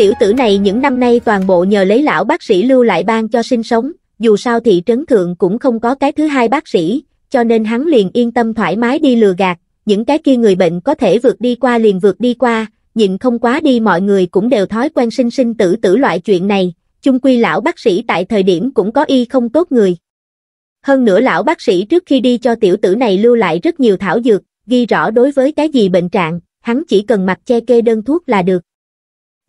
Tiểu tử này những năm nay toàn bộ nhờ lấy lão bác sĩ lưu lại ban cho sinh sống, dù sao thị trấn thượng cũng không có cái thứ hai bác sĩ, cho nên hắn liền yên tâm thoải mái đi lừa gạt, những cái kia người bệnh có thể vượt đi qua liền vượt đi qua, nhịn không quá đi mọi người cũng đều thói quen sinh sinh tử tử loại chuyện này, chung quy lão bác sĩ tại thời điểm cũng có y không tốt người. Hơn nữa lão bác sĩ trước khi đi cho tiểu tử này lưu lại rất nhiều thảo dược, ghi rõ đối với cái gì bệnh trạng, hắn chỉ cần mặc che kê đơn thuốc là được.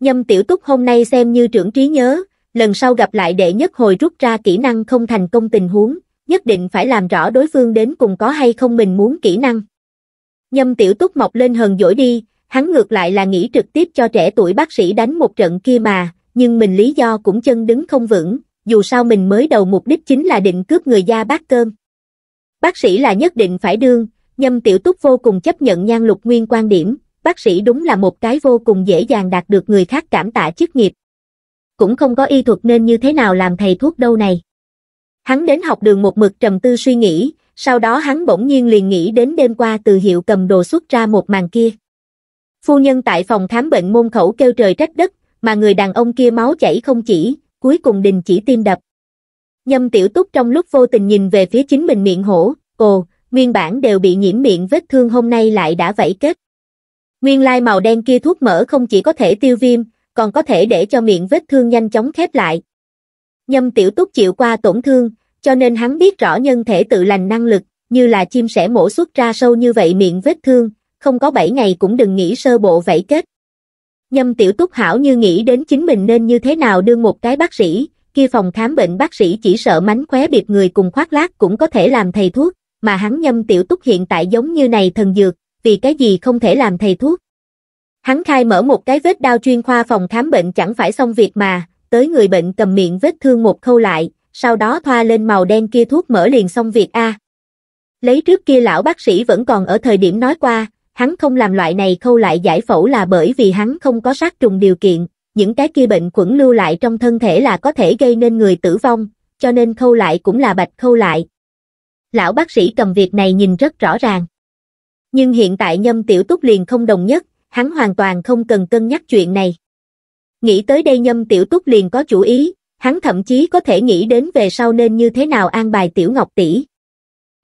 Nhâm tiểu túc hôm nay xem như trưởng trí nhớ, lần sau gặp lại đệ nhất hồi rút ra kỹ năng không thành công tình huống, nhất định phải làm rõ đối phương đến cùng có hay không mình muốn kỹ năng. Nhâm tiểu túc mọc lên hờn dỗi đi, hắn ngược lại là nghĩ trực tiếp cho trẻ tuổi bác sĩ đánh một trận kia mà, nhưng mình lý do cũng chân đứng không vững, dù sao mình mới đầu mục đích chính là định cướp người gia bát cơm. Bác sĩ là nhất định phải đương, nhâm tiểu túc vô cùng chấp nhận nhan lục nguyên quan điểm, bác sĩ đúng là một cái vô cùng dễ dàng đạt được người khác cảm tạ chức nghiệp. Cũng không có y thuật nên như thế nào làm thầy thuốc đâu này. Hắn đến học đường một mực trầm tư suy nghĩ, sau đó hắn bỗng nhiên liền nghĩ đến đêm qua từ hiệu cầm đồ xuất ra một màn kia. Phu nhân tại phòng khám bệnh môn khẩu kêu trời trách đất, mà người đàn ông kia máu chảy không chỉ, cuối cùng đình chỉ tim đập. Nhâm tiểu túc trong lúc vô tình nhìn về phía chính mình miệng hổ, ồ, nguyên bản đều bị nhiễm miệng vết thương hôm nay lại đã vẫy kết. Nguyên lai màu đen kia thuốc mỡ không chỉ có thể tiêu viêm, còn có thể để cho miệng vết thương nhanh chóng khép lại. Nhâm tiểu túc chịu qua tổn thương, cho nên hắn biết rõ nhân thể tự lành năng lực, như là chim sẻ mổ xuất ra sâu như vậy miệng vết thương, không có 7 ngày cũng đừng nghĩ sơ bộ vẫy kết. Nhâm tiểu túc hảo như nghĩ đến chính mình nên như thế nào đương một cái bác sĩ, kia phòng khám bệnh bác sĩ chỉ sợ mánh khóe biệt người cùng khoác lác cũng có thể làm thầy thuốc, mà hắn nhâm tiểu túc hiện tại giống như này thần dược, vì cái gì không thể làm thầy thuốc. Hắn khai mở một cái vết đao chuyên khoa phòng khám bệnh chẳng phải xong việc mà, tới người bệnh cầm miệng vết thương một khâu lại, sau đó thoa lên màu đen kia thuốc mở liền xong việc A. Lấy trước kia lão bác sĩ vẫn còn ở thời điểm nói qua, hắn không làm loại này khâu lại giải phẫu là bởi vì hắn không có sát trùng điều kiện, những cái kia bệnh khuẩn lưu lại trong thân thể là có thể gây nên người tử vong, cho nên khâu lại cũng là bạch khâu lại. Lão bác sĩ cầm việc này nhìn rất rõ ràng. Nhưng hiện tại nhâm tiểu túc liền không đồng nhất, hắn hoàn toàn không cần cân nhắc chuyện này. Nghĩ tới đây nhâm tiểu túc liền có chủ ý, hắn thậm chí có thể nghĩ đến về sau nên như thế nào an bài tiểu ngọc tỷ.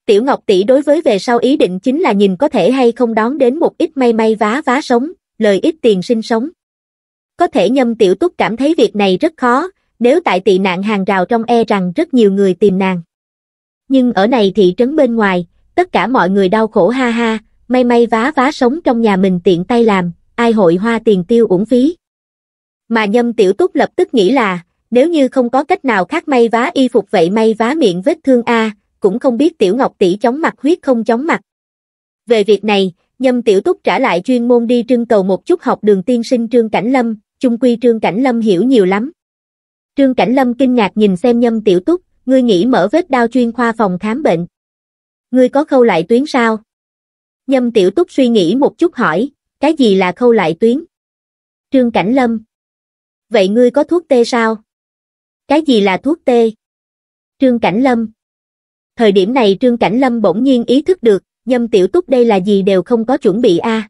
Tiểu Ngọc tỷ đối với về sau ý định chính là nhìn có thể hay không đón đến một ít may may vá vá sống, lời ít tiền sinh sống. Có thể nhâm tiểu túc cảm thấy việc này rất khó, nếu tại tị nạn hàng rào trong e rằng rất nhiều người tìm nàng. Nhưng ở này thị trấn bên ngoài, tất cả mọi người đau khổ ha ha, may may vá vá sống trong nhà mình tiện tay làm, ai hội hoa tiền tiêu uổng phí. Mà nhâm tiểu túc lập tức nghĩ là, nếu như không có cách nào khác may vá y phục vậy may vá miệng vết thương A, cũng không biết Tiểu Ngọc tỷ chóng mặt huyết không chóng mặt. Về việc này, Nhâm Tiểu Túc trả lại chuyên môn đi trưng cầu một chút học đường tiên sinh Trương Cảnh Lâm, chung quy Trương Cảnh Lâm hiểu nhiều lắm. Trương Cảnh Lâm kinh ngạc nhìn xem Nhâm Tiểu Túc, ngươi nghĩ mở vết đao chuyên khoa phòng khám bệnh. Ngươi có khâu lại tuyến sao? Nhâm Tiểu Túc suy nghĩ một chút hỏi, cái gì là khâu lại tuyến? Trương Cảnh Lâm. Vậy ngươi có thuốc tê sao? Cái gì là thuốc tê? Trương Cảnh Lâm. Thời điểm này Trương Cảnh Lâm bỗng nhiên ý thức được, nhâm tiểu túc đây là gì đều không có chuẩn bị a.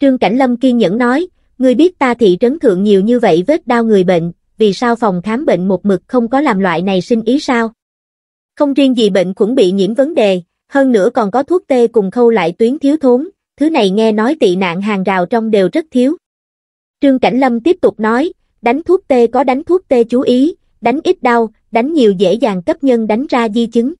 Trương Cảnh Lâm kiên nhẫn nói, ngươi biết ta thị trấn thượng nhiều như vậy vết đau người bệnh, vì sao phòng khám bệnh một mực không có làm loại này sinh ý sao? Không riêng gì bệnh cũng bị nhiễm vấn đề, hơn nữa còn có thuốc tê cùng khâu lại tuyến thiếu thốn, thứ này nghe nói tị nạn hàng rào trong đều rất thiếu. Trương Cảnh Lâm tiếp tục nói, đánh thuốc tê có đánh thuốc tê chú ý, đánh ít đau, đánh nhiều dễ dàng cấp nhân đánh ra di chứng.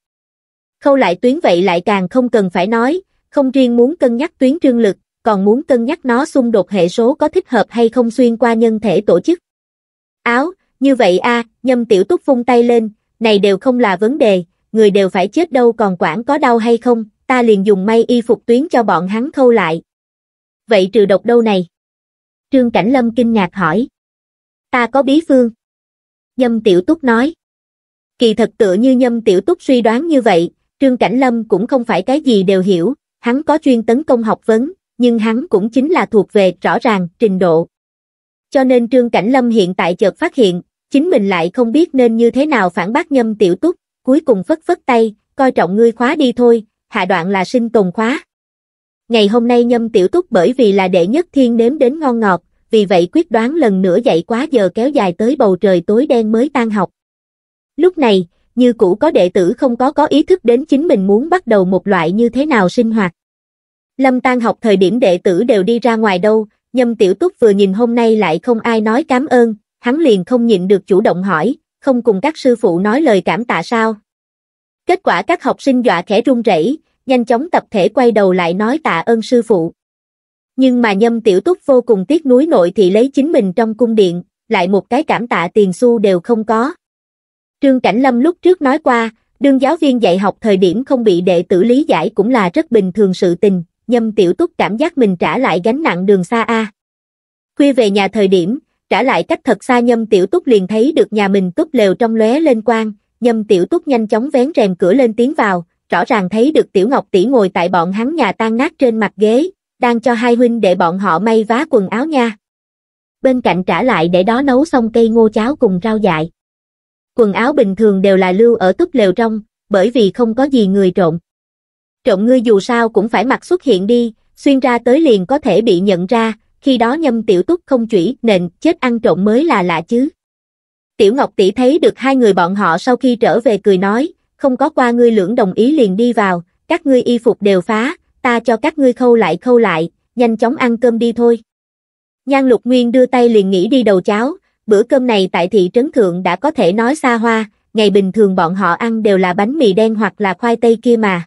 Khâu lại tuyến vậy lại càng không cần phải nói, không riêng muốn cân nhắc tuyến trương lực, còn muốn cân nhắc nó xung đột hệ số có thích hợp hay không xuyên qua nhân thể tổ chức. Áo, như vậy a, nhâm tiểu túc vung tay lên, này đều không là vấn đề, người đều phải chết đâu còn quản có đau hay không, ta liền dùng may y phục tuyến cho bọn hắn khâu lại. Vậy trừ độc đâu này? Trương Cảnh Lâm kinh ngạc hỏi. Ta có bí phương. Nhâm tiểu túc nói. Kỳ thật tựa như nhâm tiểu túc suy đoán như vậy, Trương Cảnh Lâm cũng không phải cái gì đều hiểu, hắn có chuyên tấn công học vấn, nhưng hắn cũng chính là thuộc về rõ ràng, trình độ. Cho nên Trương Cảnh Lâm hiện tại chợt phát hiện, chính mình lại không biết nên như thế nào phản bác nhâm tiểu túc, cuối cùng phất phất tay, coi trọng ngươi khóa đi thôi, hạ đoạn là sinh tồn khóa. Ngày hôm nay nhâm tiểu túc bởi vì là đệ nhất thiên nếm đến ngon ngọt, vì vậy quyết đoán lần nữa dậy quá giờ kéo dài tới bầu trời tối đen mới tan học. Lúc này, như cũ có đệ tử không có có ý thức đến chính mình muốn bắt đầu một loại như thế nào sinh hoạt. Lâm tan học thời điểm đệ tử đều đi ra ngoài đâu, nhâm tiểu túc vừa nhìn hôm nay lại không ai nói cảm ơn, hắn liền không nhịn được chủ động hỏi, không cùng các sư phụ nói lời cảm tạ sao. Kết quả các học sinh dọa khẽ run rẩy, nhanh chóng tập thể quay đầu lại nói tạ ơn sư phụ. Nhưng mà nhâm tiểu túc vô cùng tiếc nuối nội thị lấy chính mình trong cung điện, lại một cái cảm tạ tiền xu đều không có. Trương Cảnh Lâm lúc trước nói qua, đương giáo viên dạy học thời điểm không bị đệ tử lý giải cũng là rất bình thường sự tình, nhâm tiểu túc cảm giác mình trả lại gánh nặng đường xa A. Khuya về nhà thời điểm, trả lại cách thật xa nhâm tiểu túc liền thấy được nhà mình túc lều trong lóe lên quang, nhâm tiểu túc nhanh chóng vén rèm cửa lên tiến vào, rõ ràng thấy được tiểu ngọc tỷ ngồi tại bọn hắn nhà tan nát trên mặt ghế, đang cho hai huynh để bọn họ may vá quần áo nha. Bên cạnh trả lại để đó nấu xong cây ngô cháo cùng rau dại. Quần áo bình thường đều là lưu ở túc lều trong, bởi vì không có gì người trộn. Trộn ngươi dù sao cũng phải mặc xuất hiện đi, xuyên ra tới liền có thể bị nhận ra, khi đó nhâm tiểu túc không chủy, nền, chết ăn trộm mới là lạ chứ. Tiểu Ngọc tỷ thấy được hai người bọn họ sau khi trở về cười nói, không có qua ngươi lưỡng đồng ý liền đi vào, các ngươi y phục đều phá, ta cho các ngươi khâu lại khâu lại, nhanh chóng ăn cơm đi thôi. Nhan Lục Nguyên đưa tay liền nghĩ đi đầu cháo, bữa cơm này tại thị trấn thượng đã có thể nói xa hoa, ngày bình thường bọn họ ăn đều là bánh mì đen hoặc là khoai tây kia mà.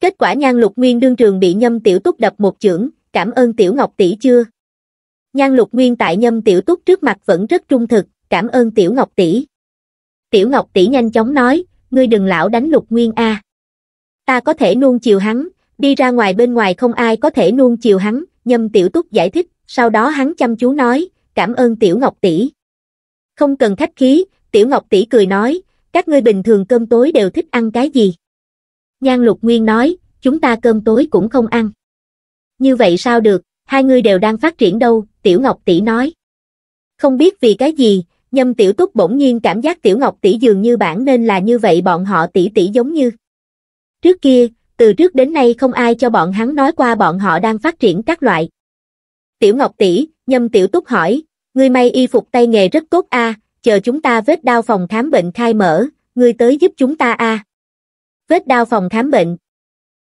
Kết quả Nhan Lục Nguyên đương trường bị Nhâm Tiểu Túc đập một chưởng, cảm ơn Tiểu Ngọc tỷ chưa? Nhan Lục Nguyên tại Nhâm Tiểu Túc trước mặt vẫn rất trung thực, cảm ơn Tiểu Ngọc tỷ. Tiểu Ngọc tỷ nhanh chóng nói, ngươi đừng lão đánh Lục Nguyên a. Ta có thể nuông chiều hắn, đi ra ngoài bên ngoài không ai có thể nuông chiều hắn, Nhâm Tiểu Túc giải thích, sau đó hắn chăm chú nói, cảm ơn Tiểu Ngọc tỷ. Không cần khách khí, Tiểu Ngọc tỷ cười nói, các ngươi bình thường cơm tối đều thích ăn cái gì? Nhan Lục Nguyên nói, chúng ta cơm tối cũng không ăn. Như vậy sao được, hai người đều đang phát triển đâu, Tiểu Ngọc tỷ nói. Không biết vì cái gì, Nhâm Tiểu Túc bỗng nhiên cảm giác Tiểu Ngọc tỷ dường như bản nên là như vậy bọn họ tỷ tỷ giống như. Trước kia, từ trước đến nay không ai cho bọn hắn nói qua bọn họ đang phát triển các loại. Tiểu Ngọc tỷ, Nhâm Tiểu Túc hỏi, ngươi may y phục tay nghề rất tốt a, chờ chúng ta vết đau phòng khám bệnh khai mở, ngươi tới giúp chúng ta a. Vết đau phòng khám bệnh.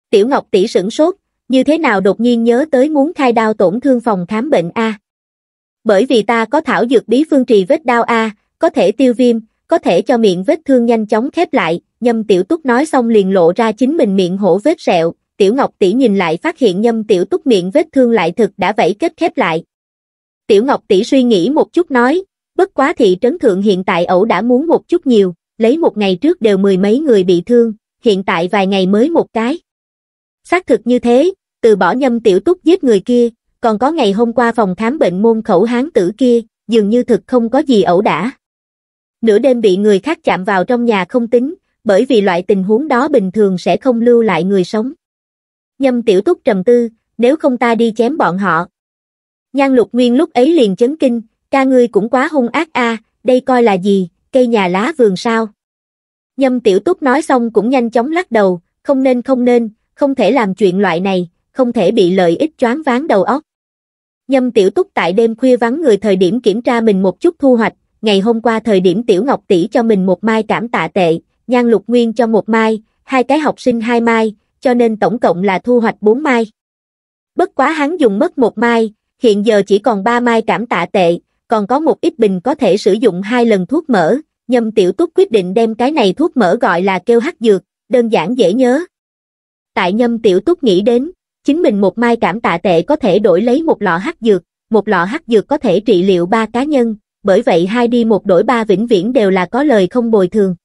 Tiểu Ngọc tỷ sửng sốt, như thế nào đột nhiên nhớ tới muốn khai đao tổn thương phòng khám bệnh a? Bởi vì ta có thảo dược bí phương trì vết đau a, có thể tiêu viêm, có thể cho miệng vết thương nhanh chóng khép lại, Nhâm Tiểu Túc nói xong liền lộ ra chính mình miệng hổ vết sẹo, Tiểu Ngọc tỷ nhìn lại phát hiện Nhâm Tiểu Túc miệng vết thương lại thực đã vẫy kết khép lại. Tiểu Ngọc tỷ suy nghĩ một chút nói, bất quá thị trấn thượng hiện tại ẩu đã muốn một chút nhiều, lấy một ngày trước đều mười mấy người bị thương, hiện tại vài ngày mới một cái. Xác thực như thế, từ bỏ nhâm tiểu túc giết người kia, còn có ngày hôm qua phòng khám bệnh môn khẩu hán tử kia, dường như thực không có gì ẩu đả. Nửa đêm bị người khác chạm vào trong nhà không tính, bởi vì loại tình huống đó bình thường sẽ không lưu lại người sống. Nhâm tiểu túc trầm tư, nếu không ta đi chém bọn họ. Nhan lục nguyên lúc ấy liền chấn kinh, ca ngươi cũng quá hung ác a, đây coi là gì, cây nhà lá vườn sao. Nhâm tiểu túc nói xong cũng nhanh chóng lắc đầu, không nên không nên, không thể làm chuyện loại này, không thể bị lợi ích choáng váng đầu óc. Nhâm tiểu túc tại đêm khuya vắng người thời điểm kiểm tra mình một chút thu hoạch, ngày hôm qua thời điểm tiểu ngọc tỷ cho mình một mai cảm tạ tệ, nhan lục nguyên cho một mai, hai cái học sinh hai mai, cho nên tổng cộng là thu hoạch bốn mai. Bất quá hắn dùng mất một mai, hiện giờ chỉ còn ba mai cảm tạ tệ, còn có một ít bình có thể sử dụng hai lần thuốc mỡ, nhâm tiểu túc quyết định đem cái này thuốc mỡ gọi là kêu hắc dược, đơn giản dễ nhớ. Tại nhâm tiểu túc nghĩ đến, chính mình một mai cảm tạ tệ có thể đổi lấy một lọ hắc dược, một lọ hắc dược có thể trị liệu ba cá nhân, bởi vậy hai đi một đổi ba vĩnh viễn đều là có lời không bồi thường.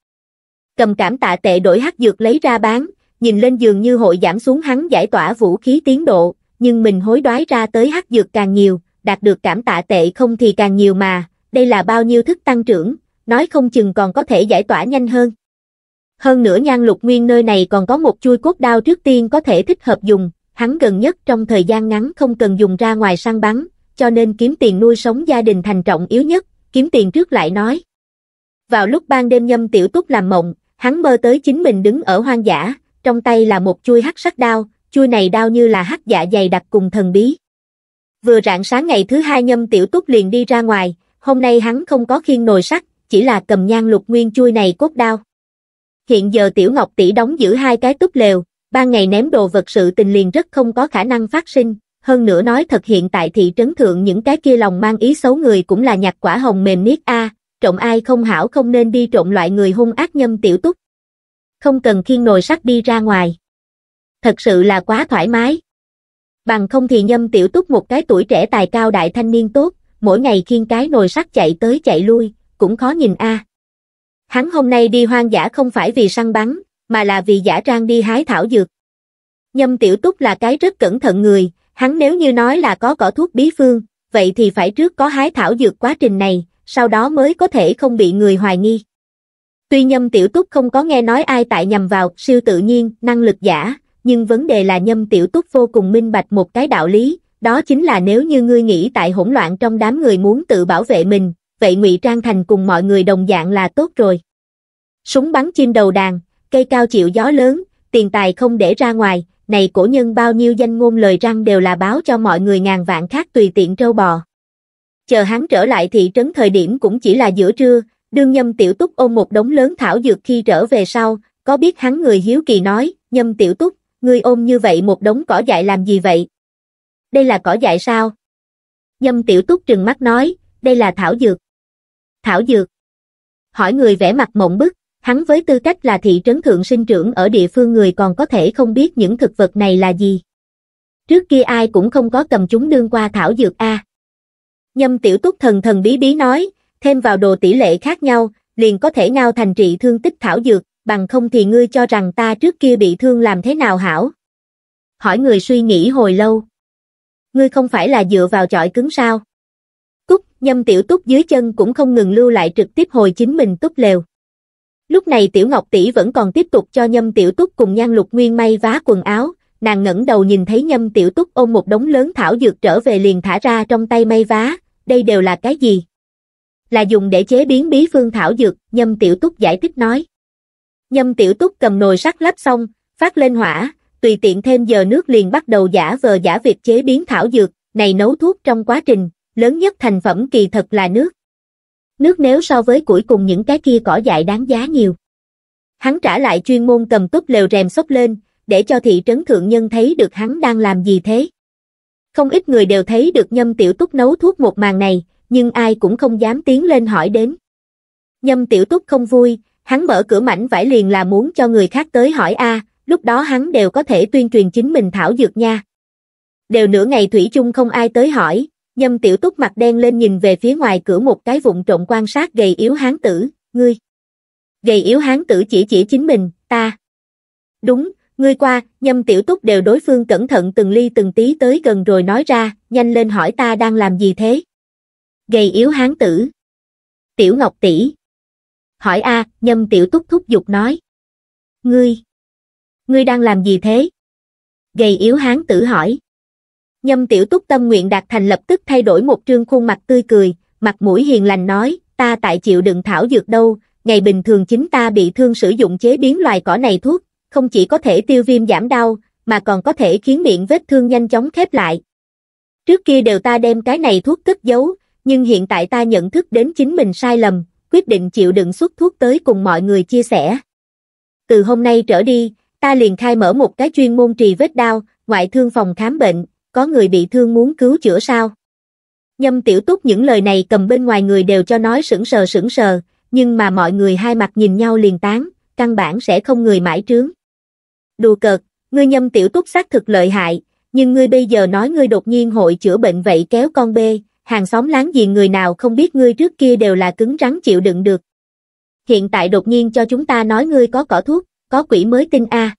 Cầm cảm tạ tệ đổi hắc dược lấy ra bán, nhìn lên giường như hội giảm xuống hắn giải tỏa vũ khí tiến độ, nhưng mình hối đoái ra tới hắc dược càng nhiều, đạt được cảm tạ tệ không thì càng nhiều mà, đây là bao nhiêu thức tăng trưởng, nói không chừng còn có thể giải tỏa nhanh hơn. Hơn nữa nhan lục nguyên nơi này còn có một chui cốt đao trước tiên có thể thích hợp dùng, hắn gần nhất trong thời gian ngắn không cần dùng ra ngoài săn bắn, cho nên kiếm tiền nuôi sống gia đình thành trọng yếu nhất, kiếm tiền trước lại nói. Vào lúc ban đêm nhâm tiểu túc làm mộng, hắn mơ tới chính mình đứng ở hoang dã, trong tay là một chui hắc sắc đao, chui này đao như là hắc dạ dày đặc cùng thần bí. Vừa rạng sáng ngày thứ hai nhâm tiểu túc liền đi ra ngoài, hôm nay hắn không có khiên nồi sắt, chỉ là cầm nhang lục nguyên chui này cốt đao. Hiện giờ tiểu ngọc tỷ đóng giữ hai cái túp lều, ban ngày ném đồ vật sự tình liền rất không có khả năng phát sinh, hơn nữa nói thật hiện tại thị trấn thượng những cái kia lòng mang ý xấu người cũng là nhặt quả hồng mềm niết a, trộm ai không hảo không nên đi trộm loại người hung ác nhâm tiểu túc. Không cần khiên nồi sắt đi ra ngoài. Thật sự là quá thoải mái. Bằng không thì nhâm tiểu túc một cái tuổi trẻ tài cao đại thanh niên tốt, mỗi ngày khiên cái nồi sắt chạy tới chạy lui, cũng khó nhìn a. Hắn hôm nay đi hoang dã không phải vì săn bắn, mà là vì giả trang đi hái thảo dược. Nhâm tiểu túc là cái rất cẩn thận người, hắn nếu như nói là có cỏ thuốc bí phương, vậy thì phải trước có hái thảo dược quá trình này, sau đó mới có thể không bị người hoài nghi. Tuy nhâm tiểu túc không có nghe nói ai tại nhầm vào siêu tự nhiên, năng lực giả, nhưng vấn đề là nhâm tiểu túc vô cùng minh bạch một cái đạo lý, đó chính là nếu như ngươi nghĩ tại hỗn loạn trong đám người muốn tự bảo vệ mình, vậy ngụy trang thành cùng mọi người đồng dạng là tốt rồi. Súng bắn chim đầu đàn, cây cao chịu gió lớn, tiền tài không để ra ngoài, này cổ nhân bao nhiêu danh ngôn lời răng đều là báo cho mọi người ngàn vạn khác tùy tiện trâu bò. Chờ hắn trở lại thị trấn thời điểm cũng chỉ là giữa trưa, đương nhâm tiểu túc ôm một đống lớn thảo dược khi trở về sau, có biết hắn người hiếu kỳ nói, nhâm tiểu túc, ngươi ôm như vậy một đống cỏ dại làm gì vậy? Đây là cỏ dại sao? Nhâm tiểu túc trừng mắt nói, đây là thảo dược. Thảo dược. Hỏi người vẽ mặt mộng bức, hắn với tư cách là thị trấn thượng sinh trưởng ở địa phương người còn có thể không biết những thực vật này là gì. Trước kia ai cũng không có cầm chúng đương qua thảo dược A. Nhâm tiểu túc thần thần bí bí nói, thêm vào đồ tỷ lệ khác nhau, liền có thể ngao thành trị thương tích thảo dược, bằng không thì ngươi cho rằng ta trước kia bị thương làm thế nào hảo? Hỏi người suy nghĩ hồi lâu. Ngươi không phải là dựa vào chọi cứng sao? Cúc, nhâm tiểu túc dưới chân cũng không ngừng lưu lại trực tiếp hồi chính mình túc lều. Lúc này tiểu ngọc tỷ vẫn còn tiếp tục cho nhâm tiểu túc cùng nhan lục nguyên may vá quần áo, nàng ngẩng đầu nhìn thấy nhâm tiểu túc ôm một đống lớn thảo dược trở về liền thả ra trong tay may vá, đây đều là cái gì? Là dùng để chế biến bí phương thảo dược, nhâm tiểu túc giải thích nói. Nhâm tiểu túc cầm nồi sắt lắp xong, phát lên hỏa, tùy tiện thêm giờ nước liền bắt đầu giả vờ giả việc chế biến thảo dược, này nấu thuốc trong quá trình, lớn nhất thành phẩm kỳ thật là nước. Nước nếu so với củi cùng những cái kia cỏ dại đáng giá nhiều. Hắn trả lại chuyên môn cầm túp lều rèm xốc lên, để cho thị trấn thượng nhân thấy được hắn đang làm gì thế. Không ít người đều thấy được nhâm tiểu túc nấu thuốc một màn này, nhưng ai cũng không dám tiến lên hỏi đến. Nhâm tiểu túc không vui, hắn mở cửa mảnh vải liền là muốn cho người khác tới hỏi a, lúc đó hắn đều có thể tuyên truyền chính mình thảo dược nha. Đều nửa ngày thủy chung không ai tới hỏi, nhâm tiểu túc mặt đen lên nhìn về phía ngoài cửa một cái vụn trộn quan sát gầy yếu hán tử, ngươi. Gầy yếu hán tử chỉ chỉ chính mình, ta. Đúng, ngươi qua, nhâm tiểu túc đều đối phương cẩn thận từng ly từng tí tới gần rồi nói ra, nhanh lên hỏi ta đang làm gì thế. Gầy yếu hán tử. Tiểu Ngọc tỷ Hỏi a, nhâm tiểu túc thúc giục nói. Ngươi. Ngươi đang làm gì thế? Gầy yếu hán tử hỏi. Nhâm tiểu túc tâm nguyện đạt thành lập tức thay đổi một trương khuôn mặt tươi cười, mặt mũi hiền lành nói, ta tại chịu đựng thảo dược đâu, ngày bình thường chính ta bị thương sử dụng chế biến loài cỏ này thuốc, không chỉ có thể tiêu viêm giảm đau, mà còn có thể khiến miệng vết thương nhanh chóng khép lại. Trước kia đều ta đem cái này thuốc cất giấu, nhưng hiện tại ta nhận thức đến chính mình sai lầm, quyết định chịu đựng xuất thuốc tới cùng mọi người chia sẻ. Từ hôm nay trở đi, ta liền khai mở một cái chuyên môn trì vết đau, ngoại thương phòng khám bệnh, có người bị thương muốn cứu chữa sao? Nhâm tiểu túc những lời này cầm bên ngoài người đều cho nói sững sờ sững sờ, nhưng mà mọi người hai mặt nhìn nhau liền tán, căn bản sẽ không người mãi trướng. Đùa cợt, ngươi nhâm tiểu túc xác thực lợi hại, nhưng ngươi bây giờ nói ngươi đột nhiên hội chữa bệnh vậy kéo con bê, hàng xóm láng giềng người nào không biết ngươi trước kia đều là cứng rắn chịu đựng được. Hiện tại đột nhiên cho chúng ta nói ngươi có cỏ thuốc, có quỷ mới tin a.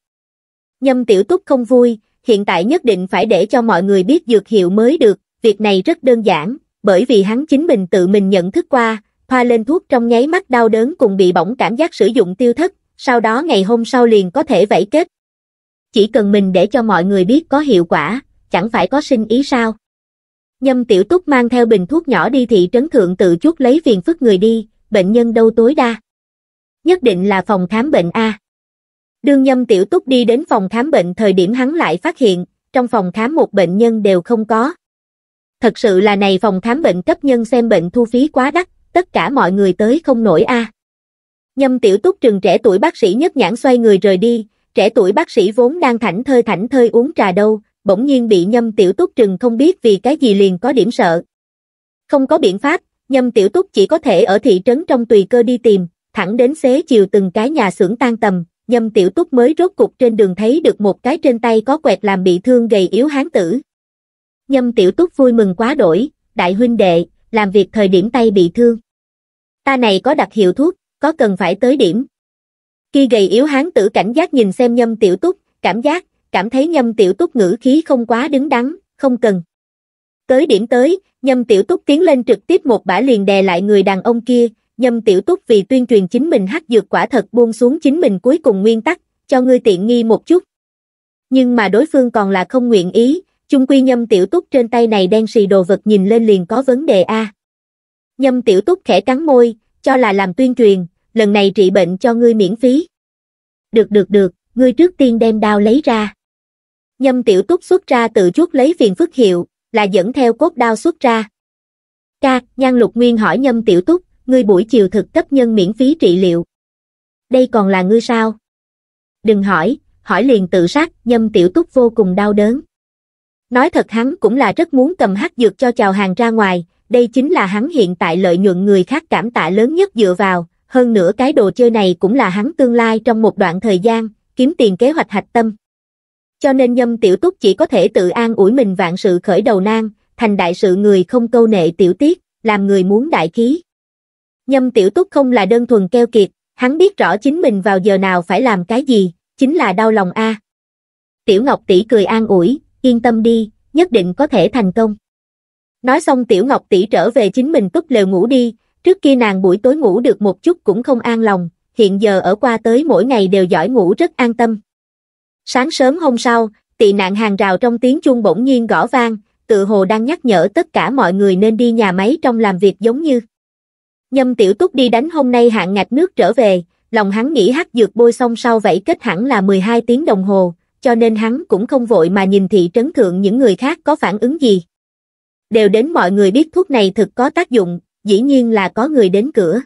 Nhâm tiểu túc không vui, hiện tại nhất định phải để cho mọi người biết dược hiệu mới được, việc này rất đơn giản, bởi vì hắn chính mình tự mình nhận thức qua, thoa lên thuốc trong nháy mắt đau đớn cùng bị bỏng cảm giác sử dụng tiêu thất, sau đó ngày hôm sau liền có thể vẫy kết. Chỉ cần mình để cho mọi người biết có hiệu quả, chẳng phải có sinh ý sao. Nhâm tiểu túc mang theo bình thuốc nhỏ đi thị trấn thượng tự chút lấy phiền phức người đi, bệnh nhân đâu tối đa. Nhất định là phòng khám bệnh A. Đương nhâm tiểu túc đi đến phòng khám bệnh thời điểm hắn lại phát hiện, trong phòng khám một bệnh nhân đều không có. thật sự là này phòng khám bệnh cấp nhân xem bệnh thu phí quá đắt, tất cả mọi người tới không nổi a. Nhâm tiểu túc trừng trẻ tuổi bác sĩ nhất nhãn xoay người rời đi, trẻ tuổi bác sĩ vốn đang thảnh thơi thảnh thơi uống trà đâu, bỗng nhiên bị nhâm tiểu túc trừng không biết vì cái gì liền có điểm sợ. Không có biện pháp, nhâm tiểu túc chỉ có thể ở thị trấn trong tùy cơ đi tìm, thẳng đến xế chiều từng cái nhà xưởng tan tầm, nhâm tiểu túc mới rốt cục trên đường thấy được một cái trên tay có quẹt làm bị thương gầy yếu hán tử. Nhâm tiểu túc vui mừng quá đổi, đại huynh đệ, làm việc thời điểm tay bị thương. Ta này có đặc hiệu thuốc, có cần phải tới điểm. Khi gầy yếu hán tử cảnh giác nhìn xem nhâm tiểu túc, cảm giác, cảm thấy nhâm tiểu túc ngữ khí không quá đứng đắn, không cần. Tới điểm tới, nhâm tiểu túc tiến lên trực tiếp một bả liền đè lại người đàn ông kia, nhâm tiểu túc vì tuyên truyền chính mình hắc dược quả thật buông xuống chính mình cuối cùng nguyên tắc, cho ngươi tiện nghi một chút. Nhưng mà đối phương còn là không nguyện ý, chung quy nhâm tiểu túc trên tay này đen xì đồ vật nhìn lên liền có vấn đề a. Nhâm tiểu túc khẽ cắn môi, cho là làm tuyên truyền, lần này trị bệnh cho ngươi miễn phí. Được được được, ngươi trước tiên đem đao lấy ra. Nhâm tiểu túc xuất ra tự chuốt lấy phiền phức hiệu, là dẫn theo cốt đao xuất ra. Ca, Nhan Lục Nguyên hỏi Nhâm tiểu túc, ngươi buổi chiều thực cấp nhân miễn phí trị liệu. Đây còn là ngươi sao? Đừng hỏi, hỏi liền tự sát, Nhâm tiểu túc vô cùng đau đớn. Nói thật hắn cũng là rất muốn cầm hắc dược cho chào hàng ra ngoài, đây chính là hắn hiện tại lợi nhuận người khác cảm tạ lớn nhất dựa vào, hơn nữa cái đồ chơi này cũng là hắn tương lai trong một đoạn thời gian, kiếm tiền kế hoạch hạch tâm. Cho nên nhâm tiểu túc chỉ có thể tự an ủi mình vạn sự khởi đầu nan, thành đại sự người không câu nệ tiểu tiết, làm người muốn đại khí. Nhâm tiểu túc không là đơn thuần keo kiệt, hắn biết rõ chính mình vào giờ nào phải làm cái gì, chính là đau lòng a. Tiểu Ngọc tỷ cười an ủi, yên tâm đi, nhất định có thể thành công. Nói xong Tiểu Ngọc tỷ trở về chính mình túc lều ngủ đi, trước kia nàng buổi tối ngủ được một chút cũng không an lòng, hiện giờ ở qua tới mỗi ngày đều giỏi ngủ rất an tâm. Sáng sớm hôm sau, tị nạn hàng rào trong tiếng chuông bỗng nhiên gõ vang, tự hồ đang nhắc nhở tất cả mọi người nên đi nhà máy trong làm việc giống như. Nhâm tiểu túc đi đánh hôm nay hạn ngạch nước trở về, lòng hắn nghĩ hắc dược bôi xong sau vậy kết hẳn là 12 tiếng đồng hồ, cho nên hắn cũng không vội mà nhìn thị trấn thượng những người khác có phản ứng gì. Đều đến mọi người biết thuốc này thực có tác dụng, dĩ nhiên là có người đến cửa.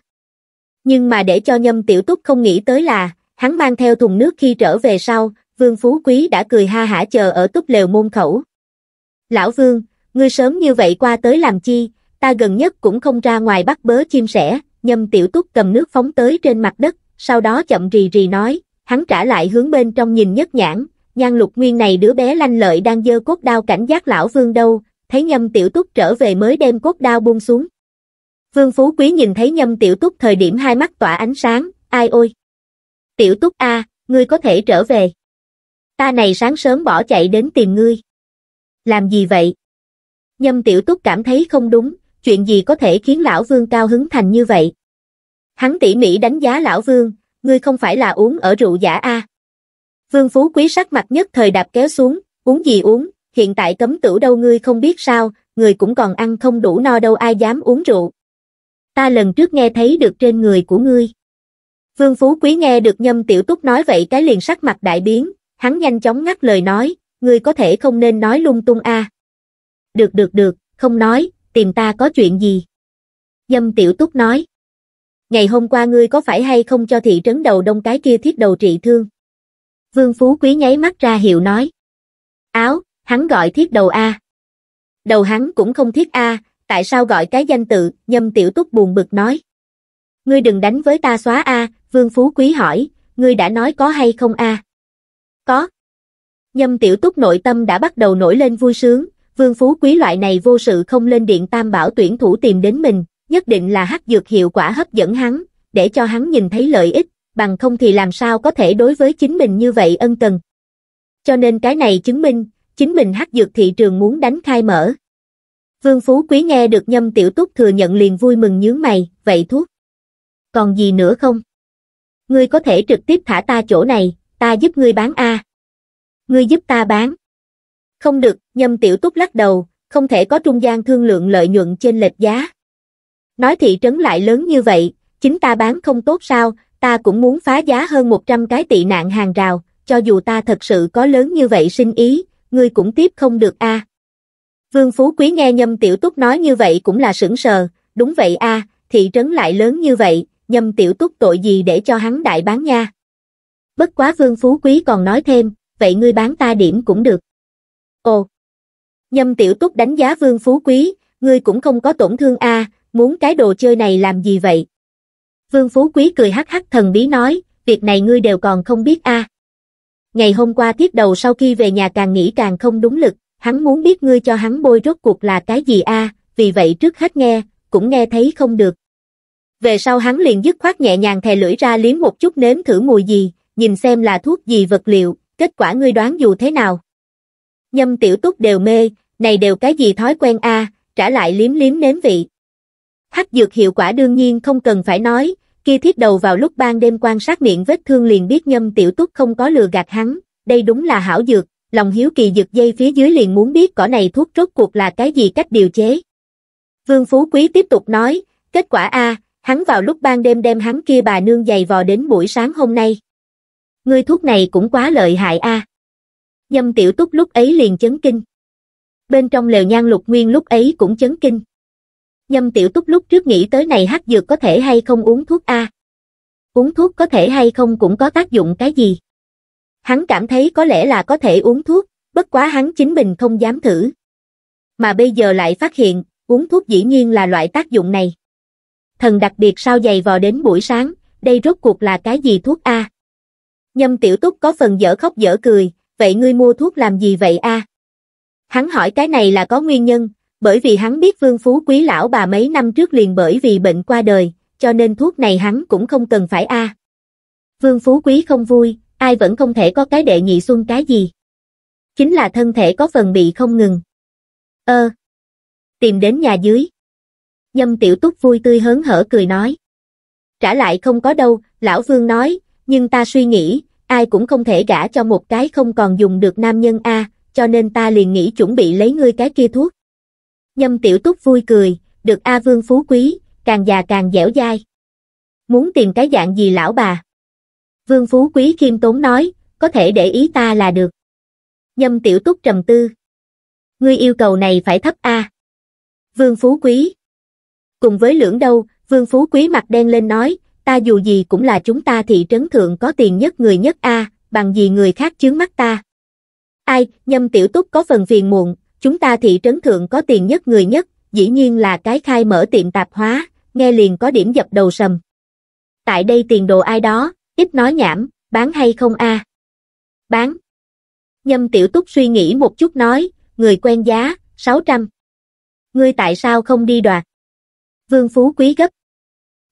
Nhưng mà để cho nhâm tiểu túc không nghĩ tới là, hắn mang theo thùng nước khi trở về sau, Vương Phú Quý đã cười ha hả chờ ở túc lều môn khẩu. Lão Vương, ngươi sớm như vậy qua tới làm chi, ta gần nhất cũng không ra ngoài bắt bớ chim sẻ, nhâm tiểu túc cầm nước phóng tới trên mặt đất, sau đó chậm rì rì nói, hắn trả lại hướng bên trong nhìn nhất nhãn, nhan lục nguyên này đứa bé lanh lợi đang dơ cốt đao cảnh giác lão Vương đâu, thấy nhâm tiểu túc trở về mới đem cốt đao buông xuống. Vương Phú Quý nhìn thấy nhâm tiểu túc thời điểm hai mắt tỏa ánh sáng, ai ôi. Tiểu túc a, ngươi có thể trở về. Ta này sáng sớm bỏ chạy đến tìm ngươi. Làm gì vậy? Nhâm tiểu túc cảm thấy không đúng, chuyện gì có thể khiến lão vương cao hứng thành như vậy? Hắn tỉ mỉ đánh giá lão vương, ngươi không phải là uống ở rượu giả a? Vương Phú Quý sắc mặt nhất thời đạp kéo xuống, uống gì uống, hiện tại cấm tửu đâu ngươi không biết sao, người cũng còn ăn không đủ no đâu ai dám uống rượu. Ta lần trước nghe thấy được trên người của ngươi. Vương Phú Quý nghe được nhâm tiểu túc nói vậy cái liền sắc mặt đại biến, hắn nhanh chóng ngắt lời nói, ngươi có thể không nên nói lung tung a. Được được được, không nói, tìm ta có chuyện gì? Nhâm tiểu túc nói. Ngày hôm qua ngươi có phải hay không cho thị trấn đầu đông cái kia thiết đầu trị thương? Vương Phú Quý nháy mắt ra hiệu nói. Áo, hắn gọi thiết đầu A. Đầu hắn cũng không thiết A, tại sao gọi cái danh tự, nhâm tiểu túc buồn bực nói. Ngươi đừng đánh với ta xóa A, Vương Phú Quý hỏi, ngươi đã nói có hay không A? Có. Nhâm tiểu túc nội tâm đã bắt đầu nổi lên vui sướng, Vương Phú Quý loại này vô sự không lên điện tam bảo tuyển thủ tìm đến mình, nhất định là hắc dược hiệu quả hấp dẫn hắn, để cho hắn nhìn thấy lợi ích, bằng không thì làm sao có thể đối với chính mình như vậy ân cần. Cho nên cái này chứng minh, chính mình hắc dược thị trường muốn đánh khai mở. Vương Phú Quý nghe được nhâm tiểu túc thừa nhận liền vui mừng nhướng mày, vậy thuốc. Còn gì nữa không? Ngươi có thể trực tiếp thả ta chỗ này, ta giúp ngươi bán A. Ngươi giúp ta bán. Không được, nhâm tiểu túc lắc đầu, không thể có trung gian thương lượng lợi nhuận trên lệch giá. Nói thị trấn lại lớn như vậy, chính ta bán không tốt sao, ta cũng muốn phá giá hơn 100 cái tị nạn hàng rào, cho dù ta thật sự có lớn như vậy sinh ý, ngươi cũng tiếp không được a. Vương Phú Quý nghe Nhâm Tiểu Túc nói như vậy cũng là sững sờ, đúng vậy a, thị trấn lại lớn như vậy, Nhâm Tiểu Túc tội gì để cho hắn đại bán nha. Bất quá Vương Phú Quý còn nói thêm, vậy ngươi bán ta điểm cũng được. Ồ! Nhâm Tiểu Túc đánh giá Vương Phú Quý, ngươi cũng không có tổn thương a, muốn cái đồ chơi này làm gì vậy? Vương Phú Quý cười hắc hắc thần bí nói, việc này ngươi đều còn không biết a. Ngày hôm qua tiếp đầu sau khi về nhà càng nghĩ càng không đúng lực, hắn muốn biết ngươi cho hắn bôi rốt cuộc là cái gì a, vì vậy trước hết nghe, cũng nghe thấy không được. Về sau hắn liền dứt khoát nhẹ nhàng thè lưỡi ra liếm một chút nếm thử mùi gì, nhìn xem là thuốc gì vật liệu, kết quả ngươi đoán dù thế nào. Nhâm tiểu túc đều mê, này đều cái gì thói quen a, trả lại liếm liếm nếm vị. Hắc dược hiệu quả đương nhiên không cần phải nói, kia thiết đầu vào lúc ban đêm quan sát miệng vết thương liền biết nhâm tiểu túc không có lừa gạt hắn, đây đúng là hảo dược, lòng hiếu kỳ dược dây phía dưới liền muốn biết cỏ này thuốc rốt cuộc là cái gì cách điều chế. Vương Phú Quý tiếp tục nói, kết quả A, hắn vào lúc ban đêm đem hắn kia bà nương giày vò đến buổi sáng hôm nay. Ngươi thuốc này cũng quá lợi hại A. Nhâm tiểu túc lúc ấy liền chấn kinh. Bên trong lều nhan lục nguyên lúc ấy cũng chấn kinh. Nhâm tiểu túc lúc trước nghĩ tới này hắc dược có thể hay không uống thuốc A. Uống thuốc có thể hay không cũng có tác dụng cái gì. Hắn cảm thấy có lẽ là có thể uống thuốc, bất quá hắn chính mình không dám thử. Mà bây giờ lại phát hiện, uống thuốc dĩ nhiên là loại tác dụng này. Thần đặc biệt sao dày vò đến buổi sáng, đây rốt cuộc là cái gì thuốc A? Nhâm tiểu túc có phần dở khóc dở cười, vậy ngươi mua thuốc làm gì vậy A? Hắn hỏi cái này là có nguyên nhân, bởi vì hắn biết vương phú quý lão bà mấy năm trước liền bởi vì bệnh qua đời, cho nên thuốc này hắn cũng không cần phải A. Vương phú quý không vui, ai vẫn không thể có cái đệ nhị xuân cái gì. Chính là thân thể có phần bị không ngừng. Ơ. tìm đến nhà dưới. Nhâm tiểu túc vui tươi hớn hở cười nói. Trả lại không có đâu, lão vương nói, nhưng ta suy nghĩ, ai cũng không thể gả cho một cái không còn dùng được nam nhân A, cho nên ta liền nghĩ chuẩn bị lấy ngươi cái kia thuốc. Nhâm tiểu túc vui cười, được A vương phú quý, càng già càng dẻo dai. Muốn tìm cái dạng gì lão bà? Vương phú quý khiêm tốn nói, có thể để ý ta là được. Nhâm tiểu túc trầm tư. Ngươi yêu cầu này phải thấp A. Vương phú quý. Cùng với lưỡng đâu, vương phú quý mặt đen lên nói, ta dù gì cũng là chúng ta thị trấn thượng có tiền nhất người nhất A, bằng gì người khác chướng mắt ta. Ai, nhâm tiểu túc có phần phiền muộn, chúng ta thị trấn thượng có tiền nhất người nhất, dĩ nhiên là cái khai mở tiệm tạp hóa, nghe liền có điểm dập đầu sầm. Tại đây tiền đồ ai đó, ít nói nhảm, bán hay không a? Bán. Nhâm tiểu túc suy nghĩ một chút nói, người quen giá, 600. Ngươi tại sao không đi đoạt? Vương Phú quý gấp.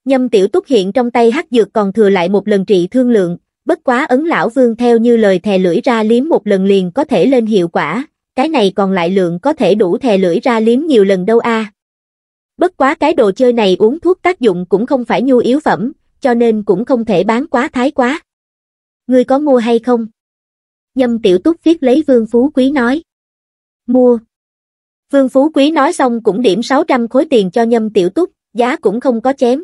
Nhâm tiểu túc hiện trong tay hắc dược còn thừa lại một lần trị thương lượng, bất quá ấn lão vương theo như lời thè lưỡi ra liếm một lần liền có thể lên hiệu quả, cái này còn lại lượng có thể đủ thè lưỡi ra liếm nhiều lần đâu a. Bất quá cái đồ chơi này uống thuốc tác dụng cũng không phải nhu yếu phẩm, cho nên cũng không thể bán quá thái quá. Ngươi có mua hay không? Nhâm tiểu túc viết lấy Vương Phú Quý nói. Mua. Vương Phú Quý nói xong cũng điểm 600 khối tiền cho Nhâm tiểu túc, giá cũng không có chém.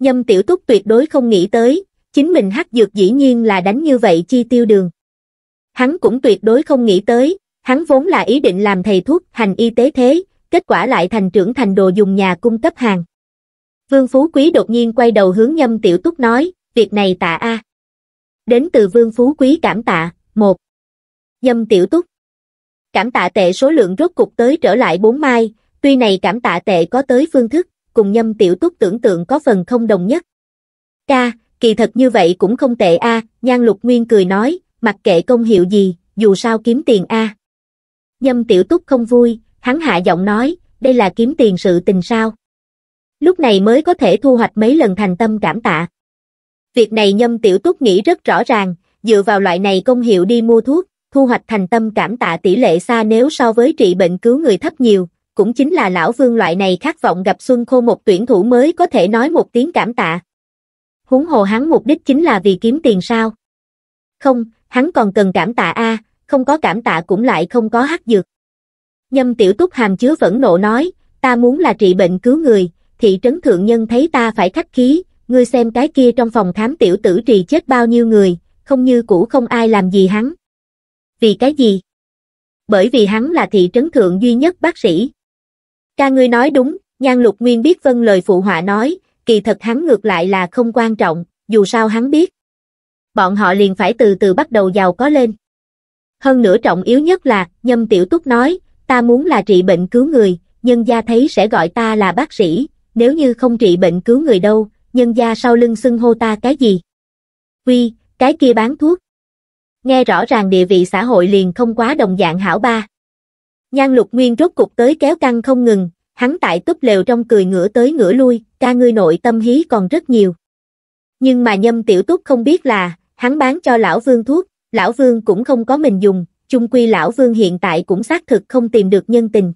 Nhâm tiểu túc tuyệt đối không nghĩ tới, chính mình hắc dược dĩ nhiên là đánh như vậy chi tiêu đường. Hắn cũng tuyệt đối không nghĩ tới, hắn vốn là ý định làm thầy thuốc hành y tế thế, kết quả lại thành trưởng thành đồ dùng nhà cung cấp hàng. Vương Phú Quý đột nhiên quay đầu hướng Nhâm Tiểu Túc nói, việc này tạ a. Đến từ Vương Phú Quý cảm tạ, một. Nhâm Tiểu Túc. Cảm tạ tệ số lượng rốt cục tới trở lại bốn mai, tuy này cảm tạ tệ có tới phương thức, cùng Nhâm Tiểu Túc tưởng tượng có phần không đồng nhất. Ca, kỳ thật như vậy cũng không tệ a, Nhan Lục Nguyên cười nói, mặc kệ công hiệu gì, dù sao kiếm tiền a. Nhâm Tiểu Túc không vui, hắn hạ giọng nói, đây là kiếm tiền sự tình sao? lúc này mới có thể thu hoạch mấy lần thành tâm cảm tạ. Việc này nhâm tiểu túc nghĩ rất rõ ràng, dựa vào loại này công hiệu đi mua thuốc, thu hoạch thành tâm cảm tạ tỷ lệ xa nếu so với trị bệnh cứu người thấp nhiều, cũng chính là lão vương loại này khát vọng gặp Xuân Khô một tuyển thủ mới có thể nói một tiếng cảm tạ. Huống hồ hắn mục đích chính là vì kiếm tiền sao? Không, hắn còn cần cảm tạ a, không có cảm tạ cũng lại không có hắc dược. Nhâm tiểu túc hàm chứa vẫn nộ nói, ta muốn là trị bệnh cứu người, thị trấn thượng nhân thấy ta phải khách khí, ngươi xem cái kia trong phòng khám tiểu tử trì chết bao nhiêu người, không như cũ không ai làm gì hắn. Vì cái gì? bởi vì hắn là thị trấn thượng duy nhất bác sĩ. Ca ngươi nói đúng, Nhan Lục Nguyên biết vân lời phụ họa nói, kỳ thật hắn ngược lại là không quan trọng, dù sao hắn biết. Bọn họ liền phải từ từ bắt đầu giàu có lên. Hơn nữa trọng yếu nhất là, Nhâm Tiểu Túc nói, ta muốn là trị bệnh cứu người, nhân gia thấy sẽ gọi ta là bác sĩ, nếu như không trị bệnh cứu người đâu, nhân gia sau lưng xưng hô ta cái gì? Quy, cái kia bán thuốc. Nghe rõ ràng địa vị xã hội liền không quá đồng dạng hảo ba. Nhan lục nguyên rốt cục tới kéo căng không ngừng, hắn tại túp lều trong cười ngửa tới ngửa lui, ca ngươi nội tâm hí còn rất nhiều. Nhưng mà nhâm tiểu túc không biết là, hắn bán cho lão vương thuốc, lão vương cũng không có mình dùng, chung quy lão vương hiện tại cũng xác thực không tìm được nhân tình.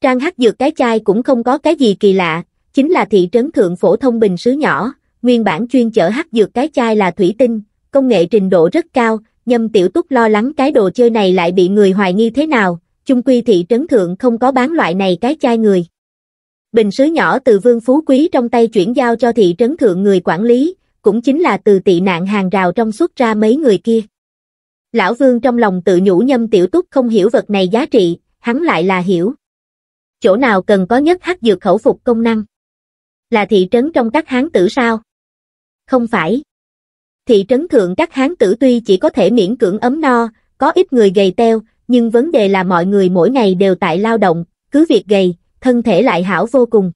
Trang hắc dược cái chai cũng không có cái gì kỳ lạ, chính là thị trấn thượng phổ thông bình sứ nhỏ, nguyên bản chuyên chở hắc dược cái chai là thủy tinh, công nghệ trình độ rất cao, nhâm tiểu túc lo lắng cái đồ chơi này lại bị người hoài nghi thế nào, chung quy thị trấn thượng không có bán loại này cái chai người. Bình sứ nhỏ từ vương phú quý trong tay chuyển giao cho thị trấn thượng người quản lý, cũng chính là từ tị nạn hàng rào trong xuất ra mấy người kia. Lão vương trong lòng tự nhủ nhâm tiểu túc không hiểu vật này giá trị, hắn lại là hiểu. Chỗ nào cần có nhất hắc dược khẩu phục công năng? Là thị trấn trong các hán tử sao? Không phải. Thị trấn thượng các hán tử tuy chỉ có thể miễn cưỡng ấm no, có ít người gầy teo, nhưng vấn đề là mọi người mỗi ngày đều tại lao động, cứ việc gầy, thân thể lại hảo vô cùng.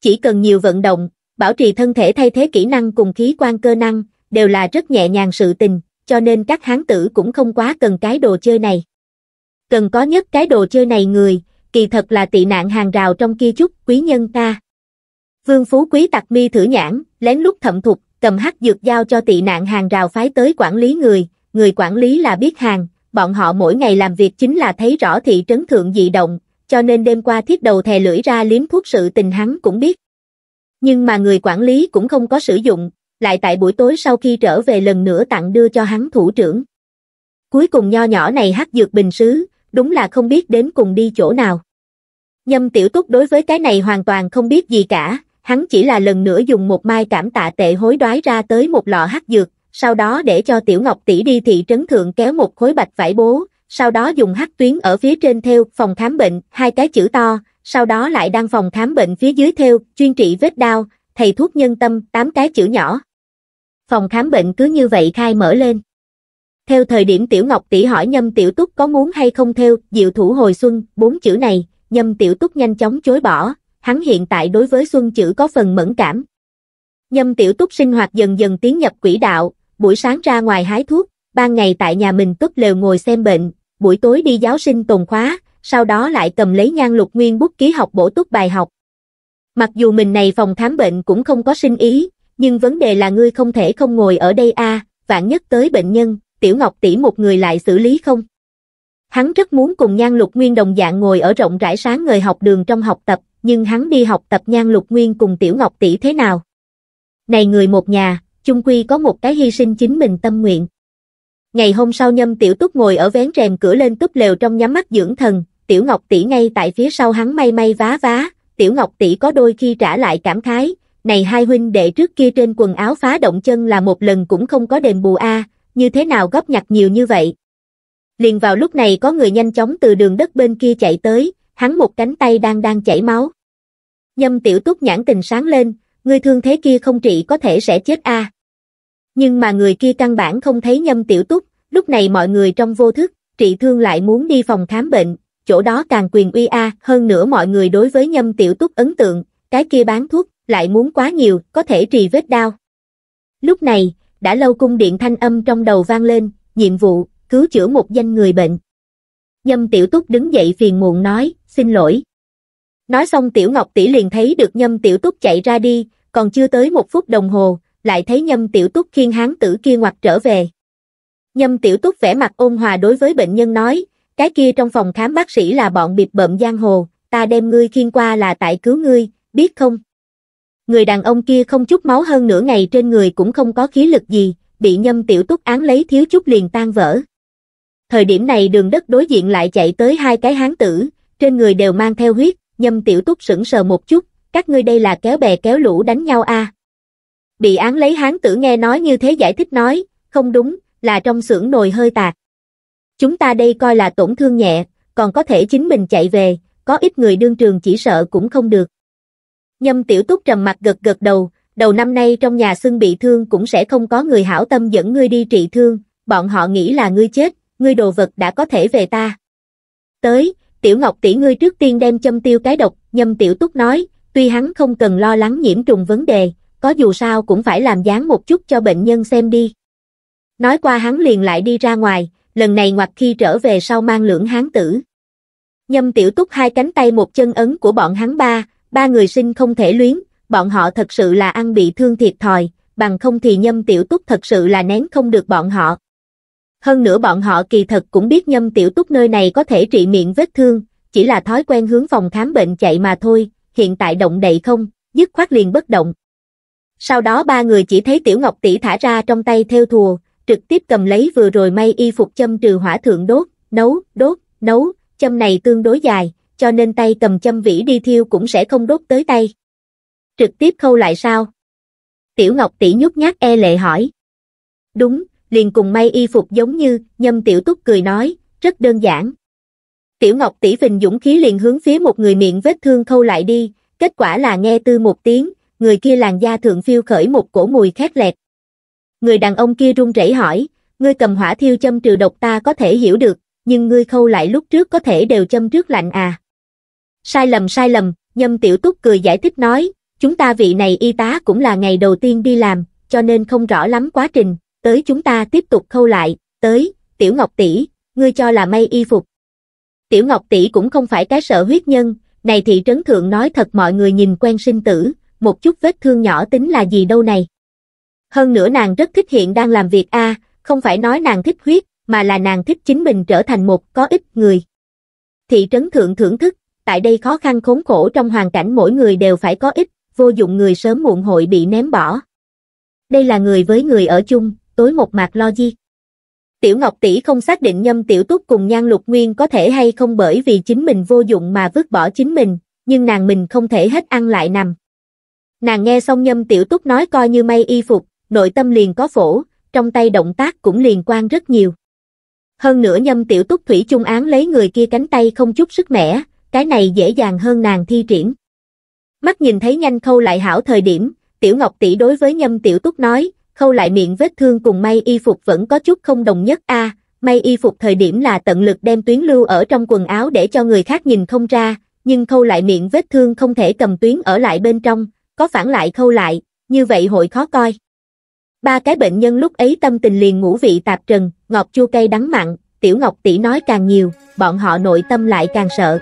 Chỉ cần nhiều vận động, bảo trì thân thể thay thế kỹ năng cùng khí quan cơ năng, đều là rất nhẹ nhàng sự tình, cho nên các hán tử cũng không quá cần cái đồ chơi này. Cần có nhất cái đồ chơi này người, kỳ thật là tị nạn hàng rào trong kia chút quý nhân ta. Vương Phú Quý tặc mi thử nhãn, lén lút thậm thục, cầm hắc dược giao cho tị nạn hàng rào phái tới quản lý người, người quản lý là biết hàng, bọn họ mỗi ngày làm việc chính là thấy rõ thị trấn thượng dị động, cho nên đêm qua thiết đầu thè lưỡi ra liếm thuốc sự tình hắn cũng biết. Nhưng mà người quản lý cũng không có sử dụng, lại tại buổi tối sau khi trở về lần nữa tặng đưa cho hắn thủ trưởng. Cuối cùng nho nhỏ này hắc dược bình sứ, đúng là không biết đến cùng đi chỗ nào. Nhâm tiểu túc đối với cái này hoàn toàn không biết gì cả, hắn chỉ là lần nữa dùng một mai cảm tạ tệ hối đoái ra tới một lọ hắc dược, sau đó để cho Tiểu Ngọc tỷ đi thị trấn thượng kéo một khối bạch vải bố, sau đó dùng hắc tuyến ở phía trên theo phòng khám bệnh, hai cái chữ to, sau đó lại đăng phòng khám bệnh phía dưới theo chuyên trị vết đau, thầy thuốc nhân tâm, tám cái chữ nhỏ. Phòng khám bệnh cứ như vậy khai mở lên. Theo thời điểm Tiểu Ngọc tỷ hỏi Nhâm Tiểu Túc có muốn hay không theo diệu thủ hồi xuân, bốn chữ này, Nhâm Tiểu Túc nhanh chóng chối bỏ, hắn hiện tại đối với xuân chữ có phần mẫn cảm. Nhâm Tiểu Túc sinh hoạt dần dần tiến nhập quỹ đạo, buổi sáng ra ngoài hái thuốc, ban ngày tại nhà mình túc lều ngồi xem bệnh, buổi tối đi giáo sinh tồn khóa, sau đó lại cầm lấy nhan lục nguyên bút ký học bổ túc bài học. Mặc dù mình này phòng khám bệnh cũng không có sinh ý, nhưng vấn đề là ngươi không thể không ngồi ở đây a, vạn nhất tới bệnh nhân, tiểu ngọc tỷ một người lại xử lý không. Hắn rất muốn cùng nhan lục nguyên đồng dạng ngồi ở rộng rãi sáng người học đường trong học tập, nhưng hắn đi học tập nhan lục nguyên cùng tiểu ngọc tỷ thế nào? Này người một nhà, chung quy có một cái hy sinh chính mình tâm nguyện. Ngày hôm sau nhâm tiểu túc ngồi ở vén rèm cửa lên túp lều trong nhắm mắt dưỡng thần, tiểu ngọc tỷ ngay tại phía sau hắn may may vá vá, tiểu ngọc tỷ có đôi khi trả lại cảm khái, này hai huynh đệ trước kia trên quần áo phá động chân là một lần cũng không có đền bù a, như thế nào góp nhặt nhiều như vậy. Liền vào lúc này có người nhanh chóng từ đường đất bên kia chạy tới, hắn một cánh tay đang đang chảy máu. Nhâm tiểu túc nhãn tình sáng lên, ngươi thương thế kia không trị có thể sẽ chết a. Nhưng mà người kia căn bản không thấy nhâm tiểu túc, lúc này mọi người trong vô thức, trị thương lại muốn đi phòng khám bệnh, chỗ đó càng quyền uy a, hơn nữa mọi người đối với nhâm tiểu túc ấn tượng, cái kia bán thuốc, lại muốn quá nhiều, có thể trì vết đau. Lúc này, đã lâu cung điện thanh âm trong đầu vang lên, nhiệm vụ, cứu chữa một danh người bệnh. Nhâm tiểu túc đứng dậy phiền muộn nói, xin lỗi, Nói xong Tiểu Ngọc Tỷ liền thấy được Nhâm Tiểu Túc chạy ra đi, còn chưa tới một phút đồng hồ, lại thấy Nhâm Tiểu Túc khiên hán tử kia ngoặt trở về. Nhâm Tiểu Túc vẻ mặt ôn hòa đối với bệnh nhân nói, cái kia trong phòng khám bác sĩ là bọn bịp bợm giang hồ, ta đem ngươi khiên qua là tại cứu ngươi, biết không? Người đàn ông kia không chút máu hơn nửa ngày trên người cũng không có khí lực gì, bị Nhâm Tiểu Túc án lấy thiếu chút liền tan vỡ. Thời điểm này đường đất đối diện lại chạy tới hai cái hán tử, trên người đều mang theo huyết, Nhâm tiểu túc sững sờ một chút, các ngươi đây là kéo bè kéo lũ đánh nhau a à? Bị án lấy hán tử nghe nói như thế giải thích nói, không đúng, là trong xưởng nồi hơi tạc. Chúng ta đây coi là tổn thương nhẹ, còn có thể chính mình chạy về, có ít người đương trường chỉ sợ cũng không được. Nhâm tiểu túc trầm mặt gật gật đầu, đầu năm nay trong nhà xưng bị thương cũng sẽ không có người hảo tâm dẫn ngươi đi trị thương, bọn họ nghĩ là ngươi chết, ngươi đồ vật đã có thể về ta. Tới, tiểu ngọc tỷ ngươi trước tiên đem châm tiêu cái độc, nhâm tiểu túc nói, tuy hắn không cần lo lắng nhiễm trùng vấn đề, có dù sao cũng phải làm dáng một chút cho bệnh nhân xem đi. Nói qua hắn liền lại đi ra ngoài, lần này ngoặt khi trở về sau mang lưỡng hán tử. Nhâm tiểu túc hai cánh tay một chân ấn của bọn hắn ba, ba người sinh không thể luyến, bọn họ thật sự là ăn bị thương thiệt thòi, bằng không thì nhâm tiểu túc thật sự là nén không được bọn họ. Hơn nữa bọn họ kỳ thật cũng biết nhâm tiểu túc nơi này có thể trị miệng vết thương, chỉ là thói quen hướng phòng khám bệnh chạy mà thôi, hiện tại động đậy không, dứt khoát liền bất động. Sau đó ba người chỉ thấy tiểu ngọc tỷ thả ra trong tay theo thùa, trực tiếp cầm lấy vừa rồi may y phục châm trừ hỏa thượng đốt, nấu, đốt, nấu, châm này tương đối dài, cho nên tay cầm châm vĩ đi thiêu cũng sẽ không đốt tới tay. Trực tiếp khâu lại sao? Tiểu Ngọc tỷ nhút nhát e lệ hỏi. Đúng, liền cùng may y phục giống như, nhâm tiểu túc cười nói, rất đơn giản. Tiểu Ngọc tỷ phình dũng khí liền hướng phía một người miệng vết thương khâu lại đi, kết quả là nghe tư một tiếng, người kia làn da thượng phiêu khởi một cổ mùi khét lẹt. Người đàn ông kia run rẩy hỏi, ngươi cầm hỏa thiêu châm trừ độc ta có thể hiểu được, nhưng ngươi khâu lại lúc trước có thể đều châm trước lạnh à. Sai lầm sai lầm, nhâm tiểu túc cười giải thích nói, chúng ta vị này y tá cũng là ngày đầu tiên đi làm, cho nên không rõ lắm quá trình, tới chúng ta tiếp tục khâu lại, tới, tiểu ngọc tỷ, ngươi cho là may y phục. Tiểu ngọc tỷ cũng không phải cái sợ huyết nhân, này thị trấn thượng nói thật mọi người nhìn quen sinh tử, một chút vết thương nhỏ tính là gì đâu này. Hơn nữa nàng rất thích hiện đang làm việc a, không phải nói nàng thích huyết, mà là nàng thích chính mình trở thành một có ích người. Thị trấn thượng thưởng thức, tại đây khó khăn khốn khổ trong hoàn cảnh mỗi người đều phải có ích, vô dụng người sớm muộn hội bị ném bỏ. Đây là người với người ở chung, tối một mạc lo di Tiểu Ngọc Tỷ không xác định nhâm tiểu túc cùng nhan lục nguyên có thể hay không bởi vì chính mình vô dụng mà vứt bỏ chính mình, nhưng nàng mình không thể hết ăn lại nằm. Nàng nghe xong nhâm tiểu túc nói coi như may y phục, nội tâm liền có phổ, trong tay động tác cũng liền quan rất nhiều. Hơn nữa nhâm tiểu túc thủy chung án lấy người kia cánh tay không chút sức mẻ, cái này dễ dàng hơn nàng thi triển. Mắt nhìn thấy nhanh khâu lại hảo thời điểm, tiểu ngọc tỷ đối với nhâm tiểu túc nói, khâu lại miệng vết thương cùng may y phục vẫn có chút không đồng nhất a may y phục thời điểm là tận lực đem tuyến lưu ở trong quần áo để cho người khác nhìn không ra, nhưng khâu lại miệng vết thương không thể cầm tuyến ở lại bên trong, có phản lại khâu lại, như vậy hội khó coi. Ba cái bệnh nhân lúc ấy tâm tình liền ngũ vị tạp trần, ngọt chua cay đắng mặn, tiểu ngọc tỷ nói càng nhiều, bọn họ nội tâm lại càng sợ.